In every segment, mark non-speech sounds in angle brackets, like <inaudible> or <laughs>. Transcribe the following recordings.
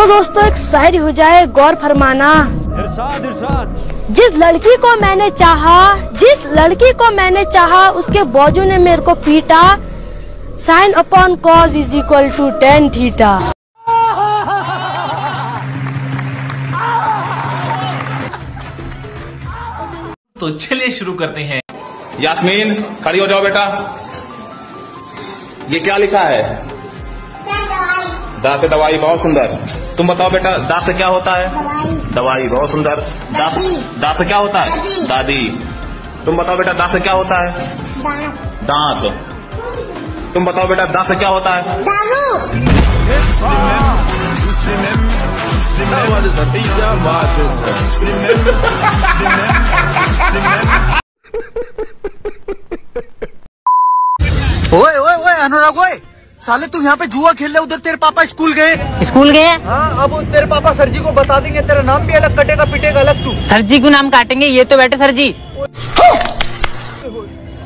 तो दोस्तों एक शायरी हो जाए गौर फरमाना। इरशाद इरशाद। जिस लड़की को मैंने चाहा जिस लड़की को मैंने चाहा उसके बाजू ने मेरे को पीटा। Sine upon cos is equal to tan theta तो चलिए शुरू करते हैं। यास्मीन खड़ी हो जाओ बेटा। ये क्या लिखा है? दा से दवाई बहुत सुंदर। तुम बताओ बेटा दा से क्या होता है? दवाई। बहुत सुंदर। दा से दा से क्या होता है? दादी। तुम बताओ बेटा दा से क्या होता है? दांत। तुम बताओ बेटा दा से क्या होता है? ओए ओए ओए अनुराग ओए। साले तू यहाँ पे जुआ खेल रहे उधर तेरे पापा स्कूल गए। स्कूल गए? हाँ अब तेरे पापा सर जी को बता देंगे तेरा नाम भी अलग कटेगा पिटेगा अलग तू। सर जी को नाम काटेंगे ये तो बैठे सर जी।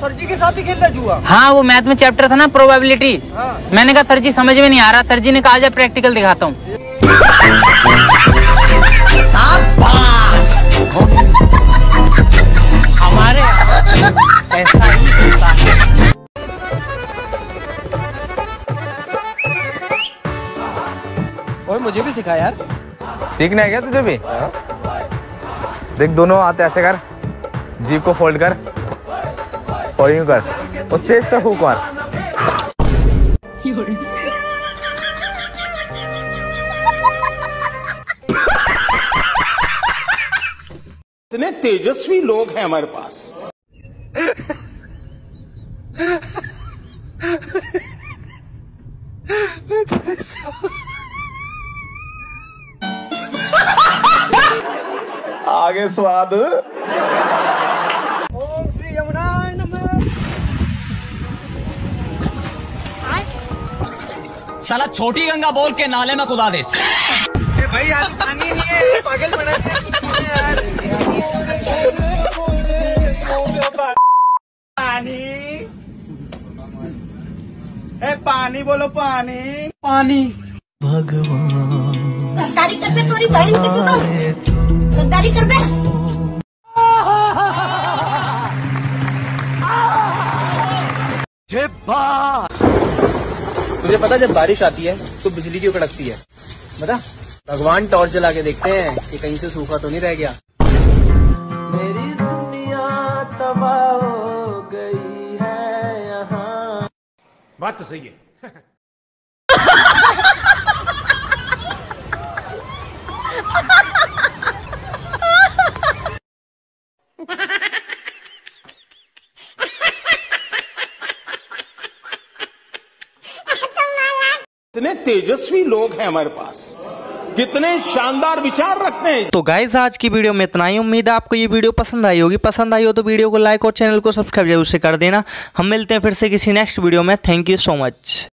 सर जी के साथ ही खेल रहा जुआ? हाँ वो मैथ में चैप्टर था ना प्रोबेबिलिटी हाँ। मैंने कहा सर जी समझ में नहीं आ रहा। सर जी ने कहा जा प्रैक्टिकल दिखाता हूँ। <laughs> और मुझे भी सिखा यार। सीखना है क्या तुझे भी? देख दोनों हाथ ऐसे कर जीप को फोल्ड कर और यूँ कर और तेज से फूक मार। इतने तेजस्वी लोग हैं हमारे पास। आगे स्वाद साला छोटी गंगा बोल के नाले में कुदा दे भाई यार पानी नहीं है पागल बना दिया यार? पानी। बोलो पानी। पानी। भगवान। कर बे तोरी बहन के तू गद्दारी कर बे। तुझे पता जब बारिश आती है तो बिजली क्यों कड़कती है? बता। भगवान टॉर्च जला के देखते हैं कि कहीं से सूखा तो नहीं रह गया। मेरी दुनिया तबाह हो गई है यहाँ। बात तो सही है। <laughs> इतने तेजस्वी लोग हैं हमारे पास। कितने शानदार विचार रखते हैं। तो गाइज़ आज की वीडियो में इतना ही। उम्मीद है आपको ये वीडियो पसंद आई होगी। पसंद आई हो तो वीडियो को लाइक और चैनल को सब्सक्राइब ज़रूर से कर देना। हम मिलते हैं फिर से किसी नेक्स्ट वीडियो में। Thank you so much